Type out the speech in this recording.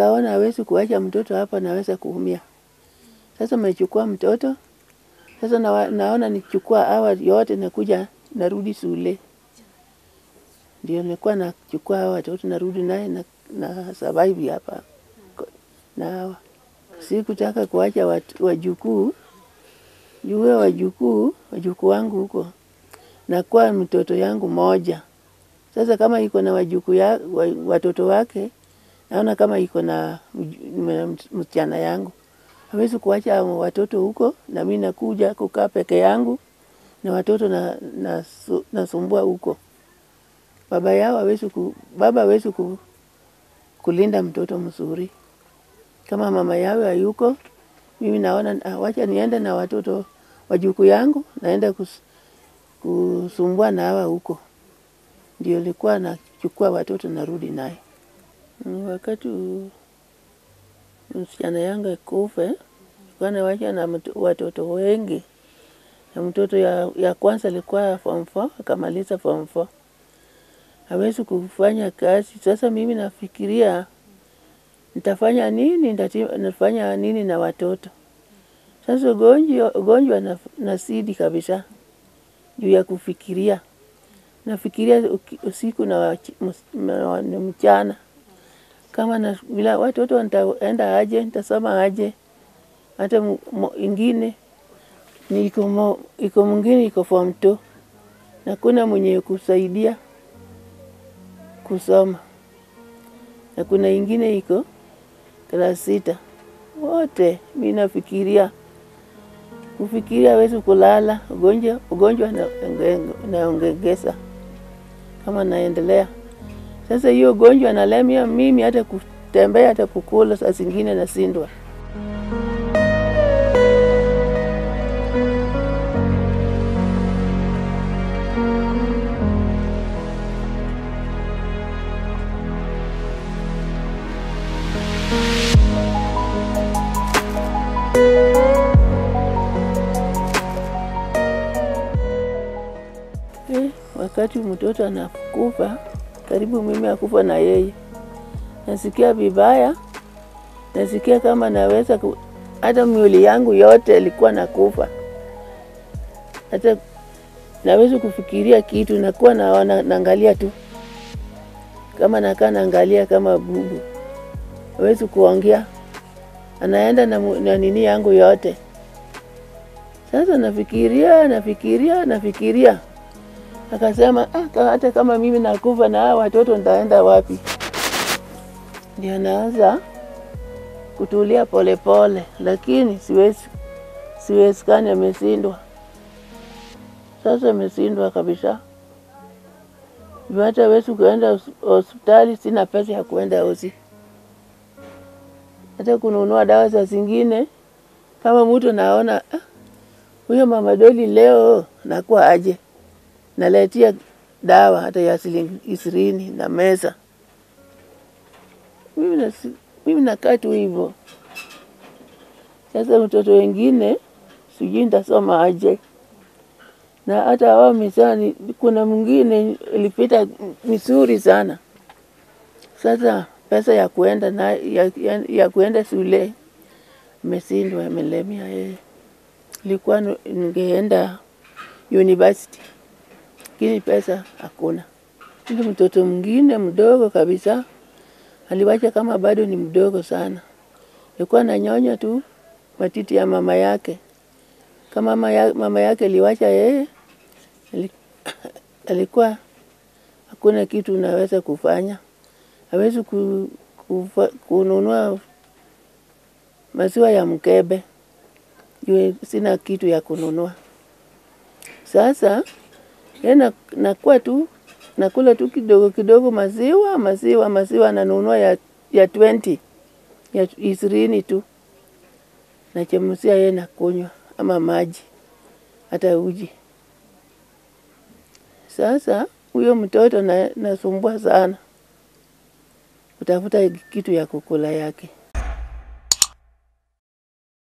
akaona hawezi kuacha mtoto hapa, naweza kuumia. Sasa umechukua mtoto sasa na, naona nichukua hawa yote nakuja narudi shule, ndio nilikuwa nachukua hawa watoto narudi naye na, na survive hapa na hawa. Sikutaka kuacha wajukuu juu wajukuu wajukuu wangu huko nakuwa mtoto yangu moja. Sasa kama iko na wajukuu ya, watoto wake naona kama iko na msichana yangu hawezi kuacha watoto huko, na mimi nakuja kukaa peke yangu na watoto na, na, su- nasumbua huko. Baba yao hawezi ku, baba hawezi ku, kulinda mtoto mzuri kama mama yao hayuko. Mimi naona wacha niende na watoto wajuku yangu, naenda kus, kusumbua na hawa huko. Ndio likuwa nachukua watoto narudi naye. Wakati msichana yangu akufe, kwani wacha na watoto wengi, na mtoto ya, ya kwanza alikuwa form 4 akamaliza form 4 hawezi kufanya kazi. Sasa mimi nafikiria nitafanya nini, nitafanya nini na watoto. Sasa ugonjwa ugonjwa na, nasidi kabisa juu ya kufikiria, nafikiria usiku na, na mchana kama na vila watoto wataenda aje, nitasoma aje, hata ingine ni iko mwingine iko form 2 na kuna mwenye kusaidia kusoma. Na kuna ingine iko class sita. Wote mi nafikiria. Kufikiria, hawezi kulala, ugonjwa ugonjwa na- naongegesa kama naendelea sasa. Hiyo ugonjwa analemia mimi hata kutembea hata kukula, saa zingine nasindwa. Eh, wakati mtoto anakufa, karibu mimi akufa na yeye, nasikia vibaya, nasikia kama naweza ku, hata miuli yangu yote ilikuwa nakufa, hata naweza kufikiria kitu, nakuwa naona naangalia tu. Kama nakaa naangalia kama bubu, hawezi kuongea, anaenda na, na nini yangu yote. Sasa nafikiria nafikiria nafikiria akasema ah, hata kama mimi nakufa na hawa watoto nitaenda wapi? Ndio naanza kutulia polepole, lakini siwezi siwezekani, ameshindwa. Sasa ameshindwa kabisa, hata wezi kuenda hos- hospitali, sina pesa ya kuenda hosi, hata kununua dawa za zingine. Kama mtu naona "Ah, huyo mama Doli leo nakuwa aje naletia dawa hata ya shilingi ishirini na meza. Mimi na, mimi nakaa tu hivyo. Sasa mtoto wengine sijui nitasoma aje, na hata wao mizani, kuna mwingine ilipita misuri sana. Sasa pesa ya kuenda na ya, ya, ya kuenda shule imeshindwa, imelemea yeye. Ilikuwa ni- ningeenda university lakini pesa hakuna. Yule mtoto mwingine mdogo kabisa aliwacha kama bado ni mdogo sana, alikuwa ananyonya tu matiti ya mama yake. Kama mama, ya, mama yake aliwacha yeye, alikuwa hakuna kitu unaweza kufanya, hawezi ku, kufa, kununua maziwa ya mkebe juu sina kitu ya kununua. Sasa yeye na- nakuwa tu nakula tu kidogo kidogo maziwa maziwa maziwa nanunua ya, ya 20 ya ishirini tu nachemsia yeye nakunywa ama maji hata uji. Sasa huyo mtoto na, nasumbua sana kutafuta kitu ya kukula yake.